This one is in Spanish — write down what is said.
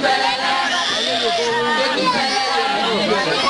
¡Viva la.